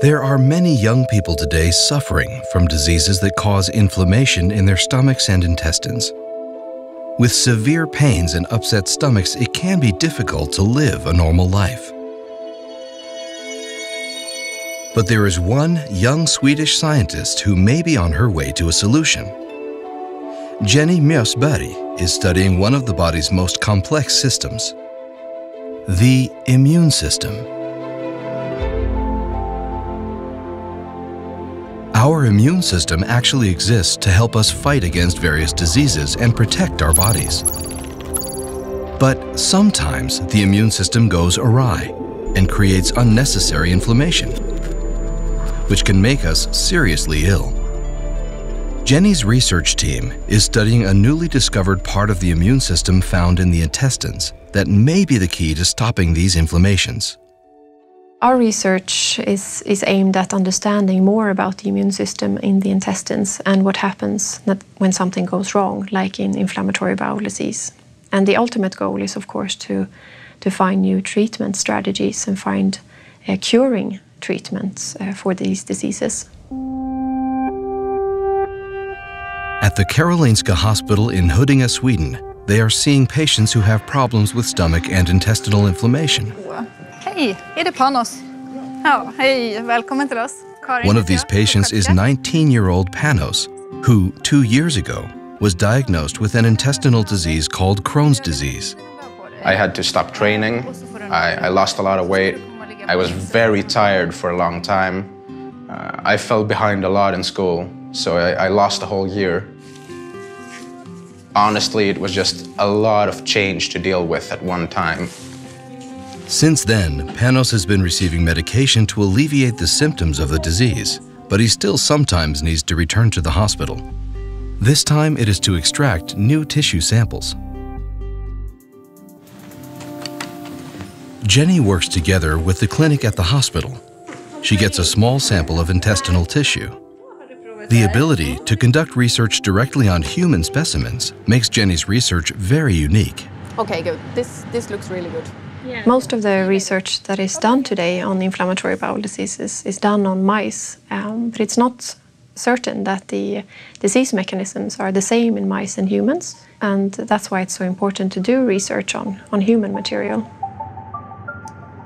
There are many young people today suffering from diseases that cause inflammation in their stomachs and intestines. With severe pains and upset stomachs, it can be difficult to live a normal life. But there is one young Swedish scientist who may be on her way to a solution. Jenny Mjösberg is studying one of the body's most complex systems, the immune system. Our immune system actually exists to help us fight against various diseases and protect our bodies. But sometimes the immune system goes awry and creates unnecessary inflammation, which can make us seriously ill. Jenny's research team is studying a newly discovered part of the immune system found in the intestines that may be the key to stopping these inflammations. Our research is, is aimed at understanding more about the immune system in the intestines and what happens when something goes wrong, like in inflammatory bowel disease. And the ultimate goal is, of course, to, to find new treatment strategies and find uh, curing treatments uh, for these diseases. At the Karolinska Hospital in Huddinge, Sweden, they are seeing patients who have problems with stomach and intestinal inflammation. Hej, är det Panos? Ja, hej, välkommen till oss. One of these patients is 19-year-old Panos, who, two years ago, was diagnosed with an intestinal disease called Crohn's disease. I had to stop training. I, I lost a lot of weight. I was very tired for a long time. Uh, I fell behind a lot in school, so I, I lost a whole year. Honestly, it was just a lot of change to deal with at one time. Since then, Panos has been receiving medication to alleviate the symptoms of the disease, but he still sometimes needs to return to the hospital. This time it is to extract new tissue samples. Jenny works together with the clinic at the hospital. She gets a small sample of intestinal tissue. The ability to conduct research directly on human specimens makes Jenny's research very unique. Okay, good. This, this looks really good. Most of the research that is done today on inflammatory bowel diseases is done on mice, um, but it's not certain that the disease mechanisms are the same in mice and humans, and that's why it's so important to do research on, on human material.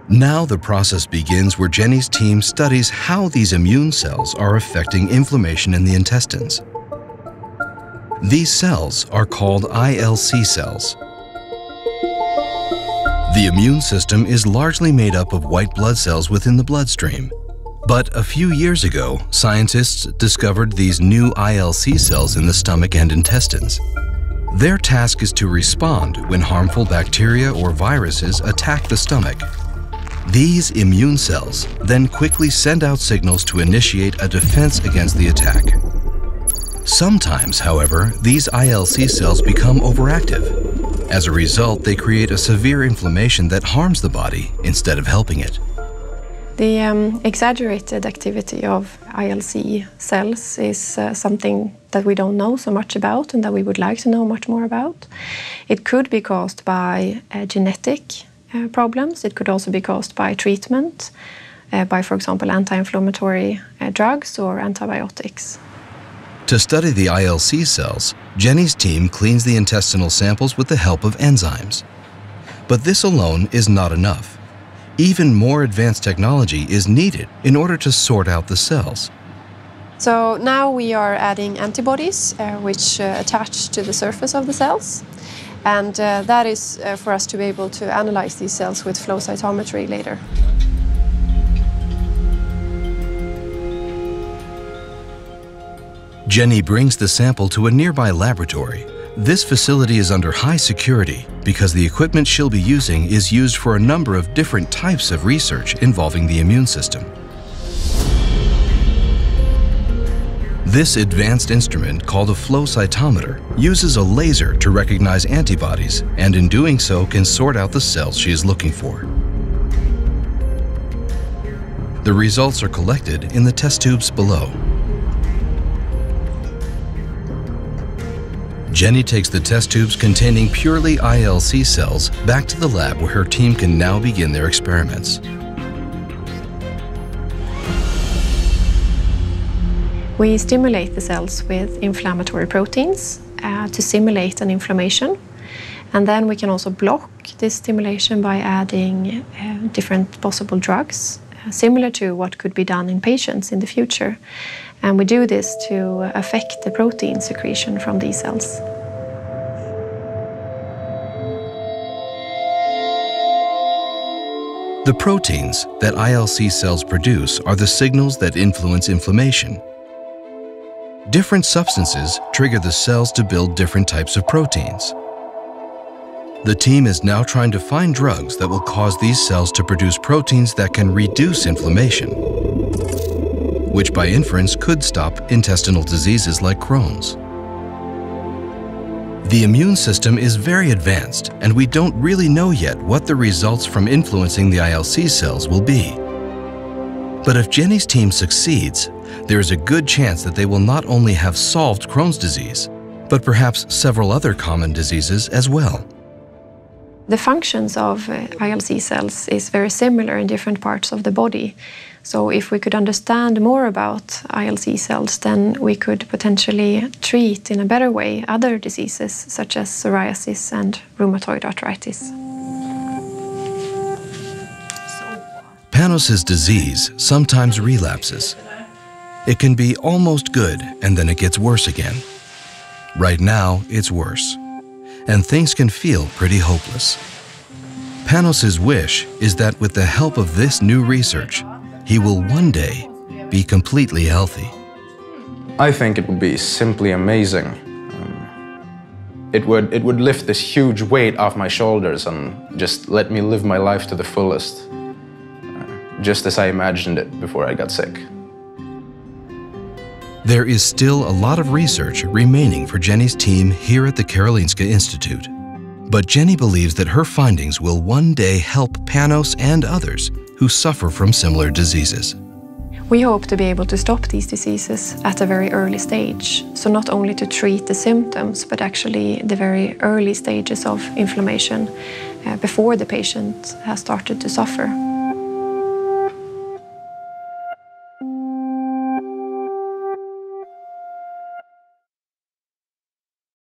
Now the process begins where Jenny's team studies how these immune cells are affecting inflammation in the intestines. These cells are called ILC cells, the immune system is largely made up of white blood cells within the bloodstream. But a few years ago, scientists discovered these new ILC cells in the stomach and intestines. Their task is to respond when harmful bacteria or viruses attack the stomach. These immune cells then quickly send out signals to initiate a defense against the attack. Sometimes, however, these ILC cells become overactive as a result, they create a severe inflammation that harms the body instead of helping it. The um, exaggerated activity of ILC cells is uh, something that we don't know so much about and that we would like to know much more about. It could be caused by uh, genetic uh, problems. It could also be caused by treatment, uh, by, for example, anti-inflammatory uh, drugs or antibiotics. To study the ILC cells, Jenny's team cleans the intestinal samples with the help of enzymes. But this alone is not enough. Even more advanced technology is needed in order to sort out the cells. So now we are adding antibodies uh, which uh, attach to the surface of the cells. And uh, that is uh, for us to be able to analyze these cells with flow cytometry later. Jenny brings the sample to a nearby laboratory. This facility is under high security because the equipment she'll be using is used for a number of different types of research involving the immune system. This advanced instrument, called a flow cytometer, uses a laser to recognize antibodies and in doing so can sort out the cells she is looking for. The results are collected in the test tubes below. Jenny takes the test tubes containing purely ILC cells back to the lab where her team can now begin their experiments. We stimulate the cells with inflammatory proteins uh, to simulate an inflammation. And then we can also block this stimulation by adding uh, different possible drugs, uh, similar to what could be done in patients in the future. And we do this to affect the protein secretion from these cells. The proteins that ILC cells produce are the signals that influence inflammation. Different substances trigger the cells to build different types of proteins. The team is now trying to find drugs that will cause these cells to produce proteins that can reduce inflammation, which by inference could stop intestinal diseases like Crohn's. The immune system is very advanced, and we don't really know yet what the results from influencing the ILC cells will be. But if Jenny's team succeeds, there is a good chance that they will not only have solved Crohn's disease, but perhaps several other common diseases as well. The functions of uh, ILC cells is very similar in different parts of the body. So if we could understand more about ILC cells, then we could potentially treat in a better way other diseases such as psoriasis and rheumatoid arthritis. Panos's disease sometimes relapses. It can be almost good and then it gets worse again. Right now, it's worse. And things can feel pretty hopeless. Panos's wish is that with the help of this new research, he will one day be completely healthy. I think it would be simply amazing. Um, it, would, it would lift this huge weight off my shoulders and just let me live my life to the fullest, uh, just as I imagined it before I got sick. There is still a lot of research remaining for Jenny's team here at the Karolinska Institute. But Jenny believes that her findings will one day help Panos and others who suffer from similar diseases. We hope to be able to stop these diseases at a very early stage. So not only to treat the symptoms, but actually the very early stages of inflammation uh, before the patient has started to suffer.